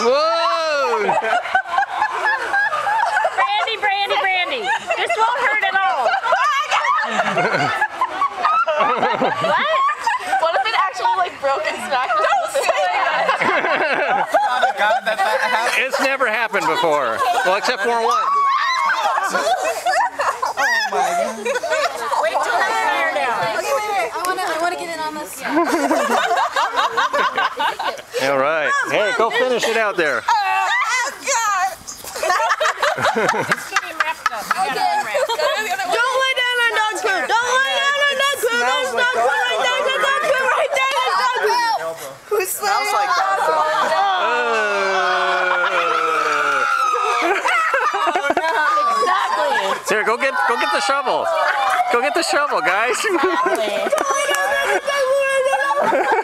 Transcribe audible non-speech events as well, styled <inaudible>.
Whoa! Brandy, Brandy, Brandy. This won't hurt at all. what? What if it actually like broke and smacked? Don't say that. God, that, that happened. It's never happened before. Well, except for one. Wait till it's fire down. Okay, wait, wait. I wanna, I wanna get in on this. <laughs> All right. Hey, go finish it out there. <laughs> Oh, God. It's getting wrapped up. You gotta unwrap. Don't lay down on dog food. Don't lay down on dog food. There's dog food right there. There's dog food right there. There's dog food. Who smells like dog Sarah, go get go get the shovel. Go get the shovel, guys. <laughs>